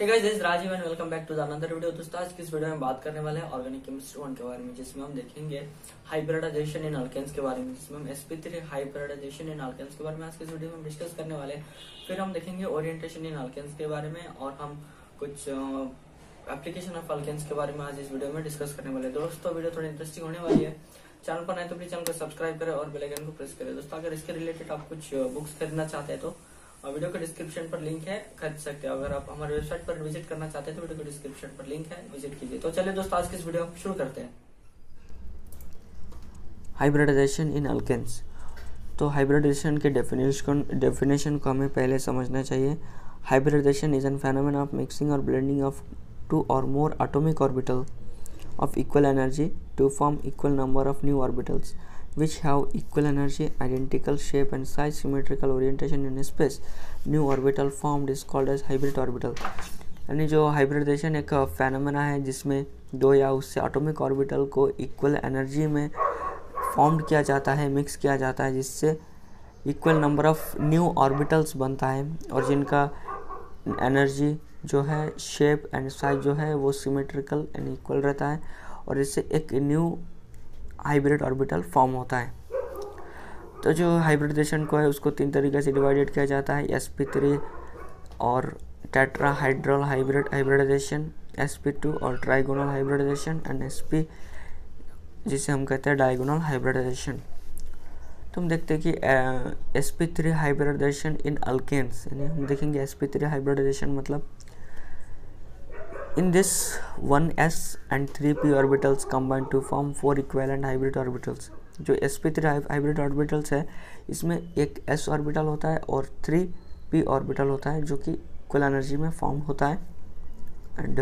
Rajeev and welcome back to the another video दोस्तों, आज की इस वीडियो में बात करने वाले हैं ऑर्गेनिक केमिस्ट्री वन के बारे में, जिसमें हम देखेंगे हाइब्रिडाइजेशन इन अल्केन्स के बारे में, जिसमें हम sp3 हाइब्रिडाइजेशन इन अल्केन्स के बारे में आज की इस वीडियो में डिस्कस करने वाले फिर हम देखेंगे ओरिएंटेशन इन अल्केन्स के बारे में और हम कुछ एप्लीकेशन ऑफ़ अल्केन्स के बारे में आज इस वीडियो में डिस्कस करने वाले दोस्तों वीडियो थोड़ी इंटरेस्टिंग होने वाली है। चैनल पर नए तो प्लीज़ चैनल को सब्सक्राइब करें और बेल आइकन को प्रेस करें। दोस्तों, अगर इसके रिलेटेड आप कुछ बुक्स खरीदना चाहते हैं तो वीडियो के डिस्क्रिप्शन पर लिंक है खरीद सकते हो। अगर आप हमारे वेबसाइट पर विज़िट करना चाहते हैं तो वीडियो के डिस्क्रिप्शन पर लिंक है, विज़िट कीजिए। तो चलिए दोस्तों, आज की इस वीडियो शुरू करते हैं। हाइब्रिडाइजेशन इन अल्केन्स तो हाइब्रिडाइजेशन के डेफिनेशन डेफिनेशन को हमें पहले समझना चाहिए। Hybridization is an phenomenon of mixing और ब्लेंडिंग ऑफ़ टू और more atomic orbital of equal energy to form equal number of new orbitals. Which have equal energy, identical shape, and size symmetrical orientation in space. New orbital formed is called as hybrid orbital. यानी जो hybridisation एक phenomena है जिसमें दो या उससे atomic orbital को equal energy में फॉर्म किया जाता है मिक्स किया जाता है, जिससे equal number of new orbitals बनता है और जिनका एनर्जी जो है शेप एंड साइज़ जो है, वो सिमेट्रिकल एंड इक्वल रहता है और इससे एक न्यू हाइब्रिड ऑर्बिटल फॉर्म होता है। तो जो हाइब्रिडेशन को है, उसको तीन तरीके से डिवाइडेड किया जाता है। एस पी थ्री और tetrahedral hybrid hybridization S P two और trigonal hybridization and S P जिसे हम कहते हैं डायगोनल हाइब्रिडाइजेशन। तो हम देखते हैं कि S P three hybridization in alkanes, यानी हम देखेंगे एस पी थ्री हाइब्रिडाइजेशन मतलब In this, one s and three p orbitals combine to form four equivalent hybrid orbitals. जो sp3 हाइब्रिड ऑर्बिटल्स है इसमें एक s ऑर्बिटल होता है और थ्री p ऑर्बिटल होता है जो कि इक्वल एनर्जी में फॉर्म होता है एंड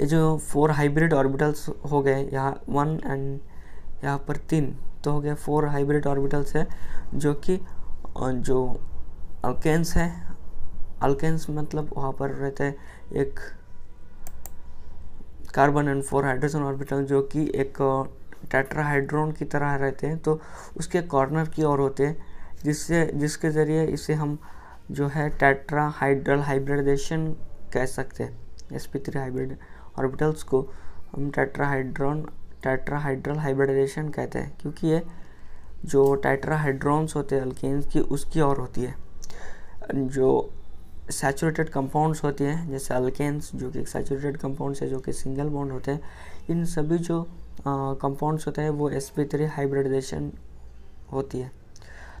ये जो फोर हाइब्रिड ऑर्बिटल्स हो गए यहाँ वन एंड यहाँ पर तीन तो हो गया फोर हाइब्रिड ऑर्बिटल्स है जो कि जो अल्केन्स है अल्केन्स मतलब वहाँ पर रहते हैं एक carbon and four hydrogen orbital, जो कि एक टेट्राहाइड्रोन की तरह रहते हैं तो उसके कॉर्नर की ओर होते हैं, जिससे, जिसके ज़रिए इसे हम जो है टेट्राहाइड्रल हाइब्रिडाइजेशन कह सकते हैं। S P three hybrid orbitals को हम टेट्राहाइड्रोन, टेट्राहाइड्रल हाइब्रिडाइजेशन कहते हैं, क्योंकि ये जो टेट्राहाइड्रोन्स होते हैं, अल्केन्स की, उसकी ओर होती है। जो सैचुरेटेड कंपाउंड्स होती हैं, जैसे अल्केन्स जो कि सैचुरेटेड कंपाउंड्स है, जो कि सिंगल बॉन्ड होते हैं, इन सभी जो कंपाउंड्स होते हैं, वो एस पी थ्री हाइब्रिडाइजेशन होती है।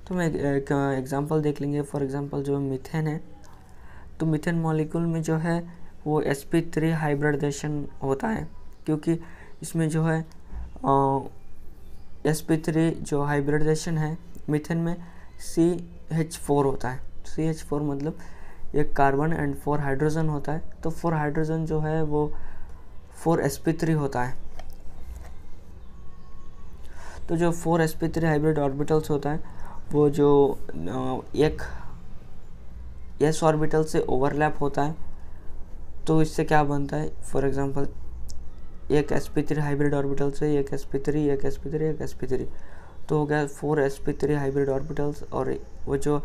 तो मैं एक एग्जांपल देख लेंगे। फॉर एग्जांपल जो मिथेन है तो मिथेन मॉलिक्यूल में जो है, वो एस पी थ्री हाइब्रिडाइजेशन होता है, क्योंकि इसमें जो है एस पी थ्री जो हाइब्रिडाइजेशन है मिथेन में सी एच फोर होता है। सी एच फोर मतलब एक कार्बन एंड फोर हाइड्रोजन होता है तो फोर हाइड्रोजन जो है वो फोर एस पी थ्री होता है। तो जो four S P three hybrid orbitals होता है, वो जो एक एस ऑर्बिटल से ओवरलैप होता है तो इससे क्या बनता है? फॉर एग्जांपल एक S P three hybrid orbital से एक एस पी थ्री एक एस पी थ्री एक एस पी थ्री तो हो गया four S P three hybrid orbitals और वो जो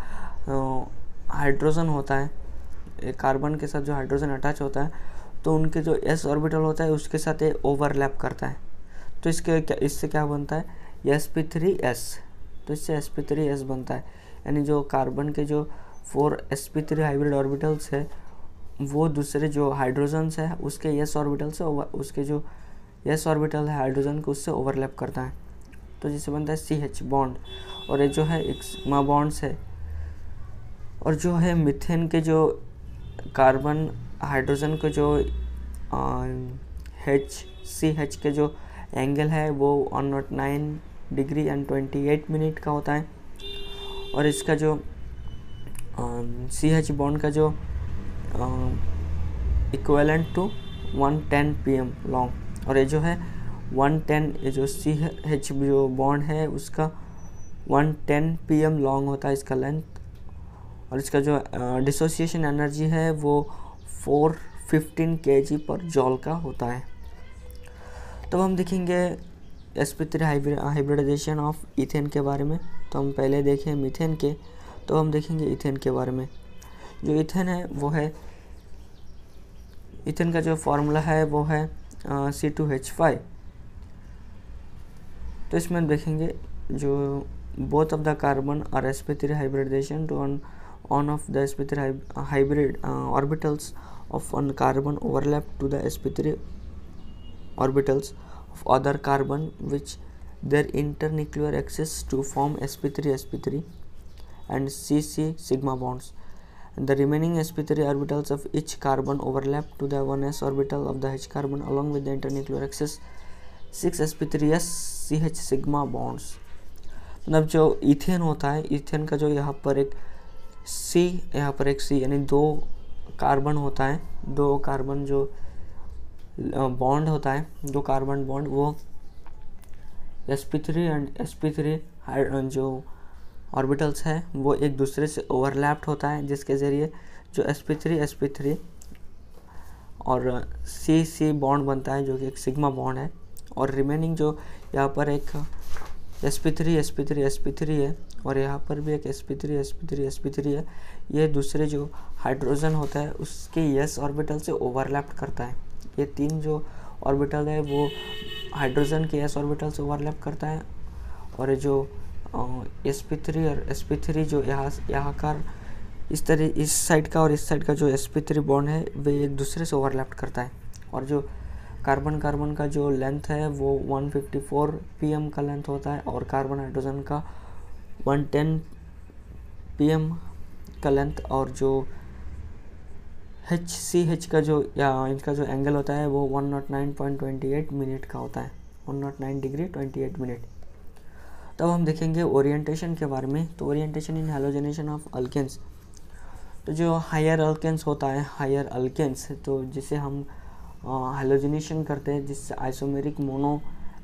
हाइड्रोजन होता है कार्बन के साथ जो हाइड्रोजन अटैच होता है तो उनके जो एस ऑर्बिटल होता है, उसके साथ ये ओवरलैप करता है। तो इसके क्या, इससे क्या बनता है? एस पी थ्री एस तो इससे एस पी थ्री एस बनता है। यानी जो कार्बन के जो four S P three hybrid orbitals है, वो दूसरे जो हाइड्रोजन्स है, उसके एस ऑर्बिटल से उसके जो एस ऑर्बिटल है हाइड्रोजन को उससे ओवरलैप करता है। तो जिससे बनता है सी एच बॉन्ड और ये जो है एक बॉन्ड्स है और जो है मिथेन के जो कार्बन, हाइड्रोजन के जो एच सी एच के जो एंगल है, वो one nought nine degree and twenty eight minute का होता है। और इसका जो सी एच बॉन्ड का जो equivalent to one ten P M long और ये जो है वन टेन ये जो सी एच जो बॉन्ड है, उसका one ten P M long होता है, इसका लेंथ और इसका जो डिसोसिएशन एनर्जी है वो फोर फिफ्टीन के जी पर जॉल का होता है। तो हम देखेंगे S P three hybridization of ethane के बारे में। तो हम पहले देखें मीथेन के तो हम देखेंगे इथेन के बारे में। जो इथेन है, वो है इथेन का जो फार्मूला है, वो है सी टू एच फाइव तो इसमें देखेंगे जो both of the carbon are sp3 hybridization to one one of the sp3 hybrid uh, orbitals of one carbon overlap to the sp3 orbitals of other carbon which their internuclear axis to form sp3 sp3 and cc sigma bonds and the remaining sp3 orbitals of each carbon overlap to the 1s orbital of the h carbon along with the internuclear axis 6 sp3s ch sigma bonds मतलब जो ethane होता है ethane का जो यहाँ पर एक सी यहाँ पर एक सी यानी दो कार्बन होता है, दो कार्बन जो बॉन्ड होता है, दो कार्बन बॉन्ड वो S P three and S P three जो ऑर्बिटल्स है, वो एक दूसरे से ओवरलैप्ड होता है, जिसके ज़रिए जो S P three S P three और सी सी बॉन्ड बनता है, जो कि एक सिग्मा बॉन्ड है। और रिमेनिंग जो यहाँ पर एक S P three S P three S P three है और यहाँ पर भी एक S P three S P three S P three है। ये दूसरे जो हाइड्रोजन होता है, उसके यस ऑर्बिटल से ओवरलैप करता है। ये तीन जो ऑर्बिटल है, वो हाइड्रोजन के एस ऑर्बिटल से ओवरलैप करता है। और जो एस पी थ्री और एस पी थ्री जो यहाँ यहाँ का, इस तरह, इस साइड का और इस साइड का जो एस पी थ्री बॉन्ड है, वे एक दूसरे से ओवरलैप करता है। और जो कार्बन कार्बन का जो लेंथ है, वो 154 पीएम का लेंथ होता है और कार्बन हाइड्रोजन का 110 पीएम का लेंथ और जो एच सी एच का जो या इनका जो एंगल होता है वो 109.28 मिनट का होता है। 109 डिग्री 28 मिनट। तब हम देखेंगे ओरिएंटेशन के बारे में। तो orientation in halogenation of alkanes. तो जो हायर अल्केन्स होता है, हायर अल्केन्स तो जिसे हम हेलोजिनेशन करते हैं, जिससे isomeric mono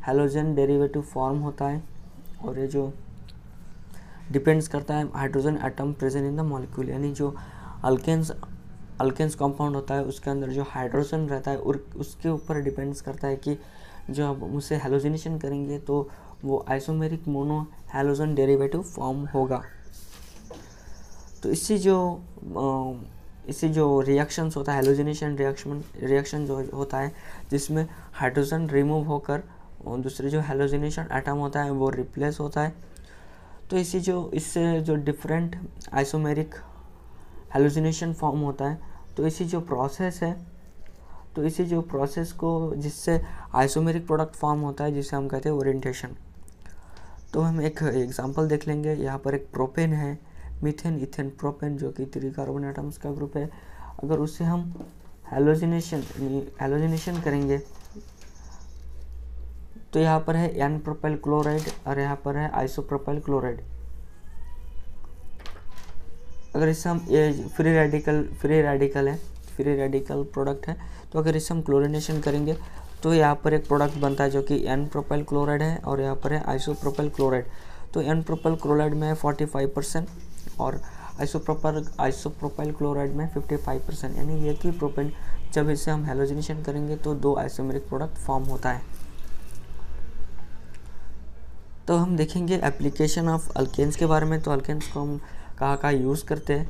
halogen derivative form होता है। और ये जो डिपेंड्स करता है hydrogen atom present in the molecule यानी जो अल्केन्स अल्केन्स कंपाउंड होता है, उसके अंदर जो हाइड्रोजन रहता है और उसके ऊपर डिपेंड्स करता है कि जो आप उसे हेलोजिनेशन करेंगे तो वो isomeric mono halogen derivative form होगा। तो इससे जो इससे जो रिएक्शंस होता है हेलोजिनेशन रिएक्शन रिएक्शन जो होता है, जिसमें हाइड्रोजन रिमूव होकर, और दूसरे जो हेलोजिनेशन एटम होता है, वो रिप्लेस होता है। तो इसी जो, इससे जो डिफरेंट आइसोमेरिक हेलोजिनेशन फॉर्म होता है तो इसी जो प्रोसेस है तो इसी जो प्रोसेस को, जिससे आइसोमेरिक प्रोडक्ट फॉर्म होता है, जिसे हम कहते हैं ओरिएंटेशन तो हम एक एग्जांपल देख लेंगे। यहाँ पर एक प्रोपेन है मीथेन इथेन प्रोपेन जो कि थ्री कार्बन एटम्स का ग्रुप है. अगर उसे हम हेलोजिनेशन हेलोजिनेशन करेंगे तो यहाँ पर है एन प्रोपाइल क्लोराइड और यहाँ पर है आइसोप्रोपाइल क्लोराइड। अगर इसे हम ये फ्री रेडिकल फ्री रेडिकल है फ्री रेडिकल प्रोडक्ट है तो अगर इसे हम क्लोरिनेशन करेंगे तो यहाँ पर एक प्रोडक्ट बनता है जो कि एन प्रोपाइल क्लोराइड है और यहाँ पर है आइसोप्रोपाइल क्लोराइड। तो एन प्रोपाइल क्लोराइड में है फोर्टी फाइव परसेंट और आइसोप्रोपाइल आइसोप्रोपाइल क्लोराइड में 55 परसेंट यानी एक ही प्रोपेन जब इसे हम हेलोजिनेशन करेंगे तो दो आइसोमेरिक प्रोडक्ट फॉर्म होता है। तो हम देखेंगे एप्लीकेशन ऑफ़ अल्केन्स के बारे में। तो अल्केन्स को हम कहाँ कहाँ यूज़ करते हैं?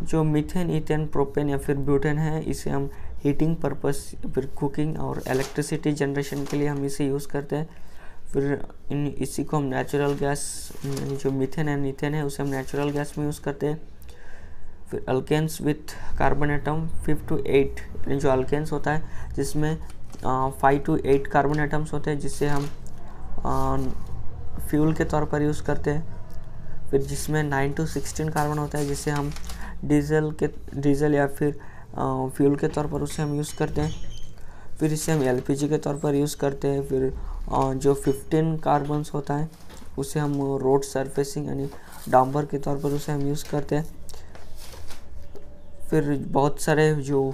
जो मीथेन इथेन प्रोपेन या फिर ब्यूटेन है, इसे हम हीटिंग पर्पस फिर कुकिंग और इलेक्ट्रिसिटी जनरेशन के लिए हम इसे यूज़ करते हैं। फिर इन, इसी को हम नेचुरल गैस जो मीथेन है मीथेन है, उसे हम नेचुरल गैस में यूज़ करते हैं। फिर alkanes with carbon atom fifth to eight जो अल्केन्स होता है, जिसमें five to eight carbon atoms होते हैं जिससे हम फ्यूल के तौर पर यूज़ करते हैं। फिर जिसमें नाइन टू सिक्सटीन कार्बन होता है जिससे हम डीजल के, डीजल या फिर फ्यूल के तौर पर उसे हम यूज़ करते हैं। फिर इसे हम एलपीजी के तौर पर यूज़ करते हैं। फिर जो 15 कार्बन्स होता है, उसे हम रोड सरफेसिंग यानी डांबर के तौर पर उसे हम यूज़ करते हैं। फिर बहुत सारे जो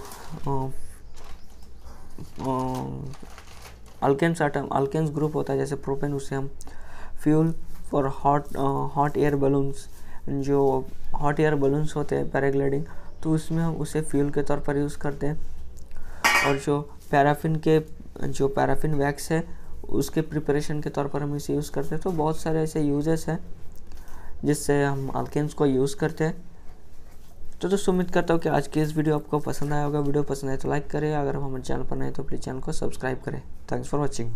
अल्केन्स आइटम, अल्केन्स ग्रुप होता है, जैसे प्रोपेन, उसे हम fuel for hot hot air balloons जो हॉट एयर बलून्स होते हैं पैराग्लाइडिंग तो उसमें हम उसे फ्यूल के तौर पर यूज़ करते हैं। और जो पैराफिन के, जो पैराफिन वैक्स है, उसके प्रिपरेशन के तौर पर हम इसे यूज़ करते हैं। तो बहुत सारे ऐसे यूजेस हैं, जिससे हम अल्केन्स को यूज़ करते हैं। तो दोस्तों, उम्मीद करता हूँ कि आज की इस वीडियो आपको पसंद आया होगा। वीडियो पसंद आए तो लाइक करें। अगर हम हमारे चैनल पर नए तो प्लीज़ चैनल को सब्सक्राइब करें। Thanks for watching